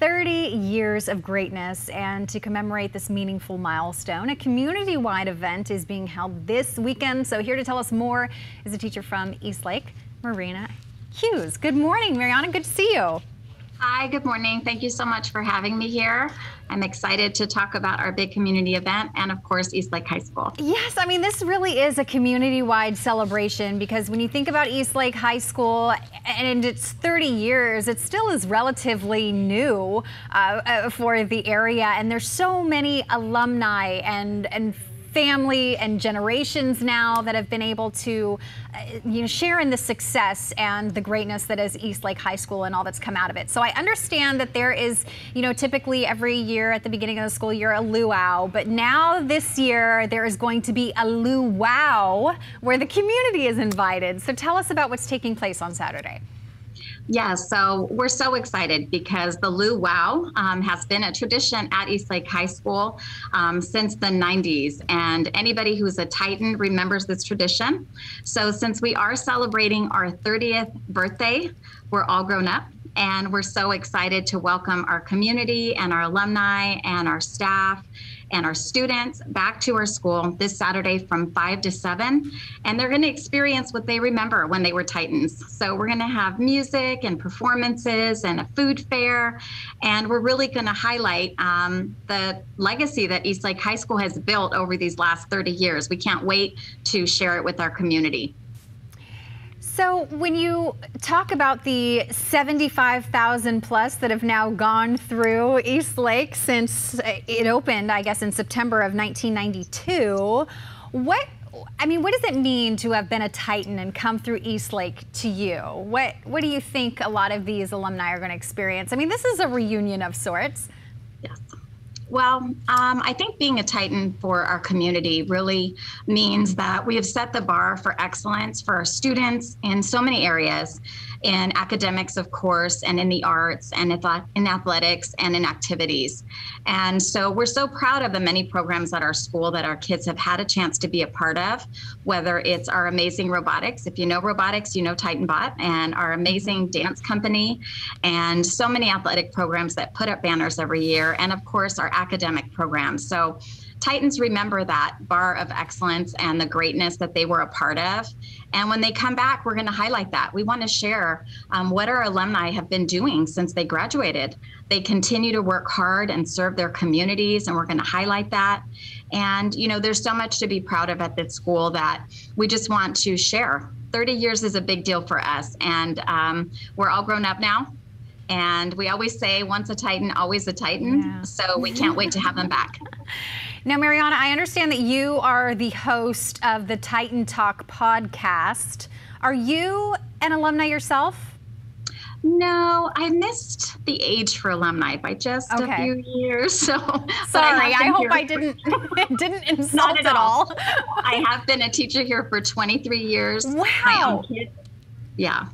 30 years of greatness and to commemorate this meaningful milestone, a community-wide event is being held this weekend. So here to tell us more is a teacher from Eastlake, Marina Hughes. Good morning, Mariana. Good to see you. Hi, good morning. Thank you so much for having me here. I'm excited to talk about our big community event and, of course, Eastlake High School. Yes, I mean, this really is a community wide celebration because when you think about Eastlake High School and it's 30 years, it still is relatively new uh, uh for the area. And there's so many alumni and, and family and generations now that have been able to uh, you know, share in the success and the greatness that is Eastlake High School and all that's come out of it. So I understand that there is, you know, typically every year at the beginning of the school year a luau, but now this year there is going to be a luau where the community is invited. So tell us about what's taking place on Saturday. Yeah, so we're so excited because the luau um, has been a tradition at Eastlake High School um, since the 90s. And anybody who's a Titan remembers this tradition. So since we are celebrating our 30th birthday, we're all grown up and we're so excited to welcome our community and our alumni and our staff and our students back to our school this Saturday from 5 to 7. And they're going to experience what they remember when they were Titans. So we're going to have music and performances and a food fair. And we're really going to highlight um, the legacy that Eastlake High School has built over these last 30 years. We can't wait to share it with our community. So when you talk about the 75,000 plus that have now gone through Eastlake since it opened, I guess in September of 1992, what I mean, what does it mean to have been a Titan and come through Eastlake to you? What what do you think a lot of these alumni are going to experience? I mean, this is a reunion of sorts. Yes. Well, um, I think being a Titan for our community really means that we have set the bar for excellence for our students in so many areas in academics, of course, and in the arts and in athletics and in activities. And so we're so proud of the many programs at our school that our kids have had a chance to be a part of, whether it's our amazing robotics. If you know robotics, you know TitanBot, and our amazing dance company, and so many athletic programs that put up banners every year, and of course, our academic programs. So Titans remember that bar of excellence and the greatness that they were a part of. And when they come back, we're going to highlight that. We want to share um, what our alumni have been doing since they graduated. They continue to work hard and serve their communities, and we're going to highlight that. And, you know, there's so much to be proud of at this school that we just want to share. 30 years is a big deal for us, and um, we're all grown up now. And we always say, once a Titan, always a Titan. Yeah. So we can't wait to have them back. Now, Mariana, I understand that you are the host of the Titan Talk podcast. Are you an alumni yourself? No, I missed the age for alumni by just okay. a few years. So sorry, I, I hope I didn't didn't insult at, at all. I have been a teacher here for 23 years. Wow. Yeah.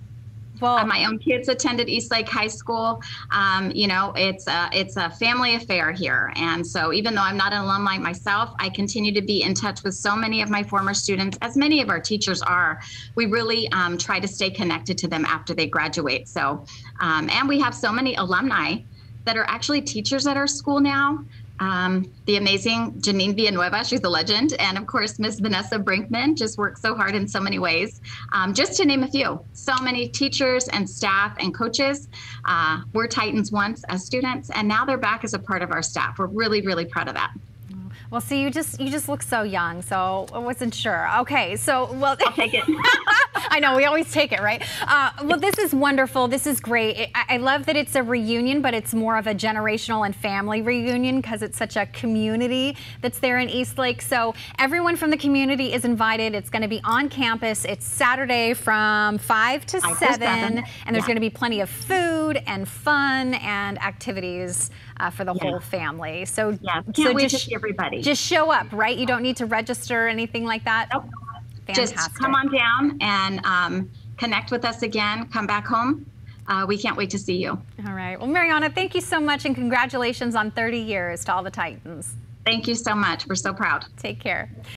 Well, uh, my own kids attended Eastlake High School. Um, you know, it's a, it's a family affair here. And so even though I'm not an alumni myself, I continue to be in touch with so many of my former students, as many of our teachers are. We really um, try to stay connected to them after they graduate. So, um, and we have so many alumni that are actually teachers at our school now um, the amazing Janine Villanueva, she's a legend, and of course, Miss Vanessa Brinkman just works so hard in so many ways. Um, just to name a few, so many teachers and staff and coaches uh, were Titans once as students, and now they're back as a part of our staff. We're really, really proud of that. Well, see, you just you just look so young, so I wasn't sure. Okay, so well, I'll take it. I know we always take it, right? Uh, well, this is wonderful. This is great. I, I love that it's a reunion, but it's more of a generational and family reunion because it's such a community that's there in Eastlake. So everyone from the community is invited. It's going to be on campus. It's Saturday from five to, seven, seven, and there's yeah. going to be plenty of food and fun and activities uh, for the yeah. whole family. So yeah, can't so wait just, to see everybody. Just show up, right? You don't need to register or anything like that. Nope. Fantastic. Just come on down and um, connect with us again. Come back home. Uh, we can't wait to see you. All right. Well, Mariana, thank you so much and congratulations on 30 years to all the Titans. Thank you so much. We're so proud. Take care.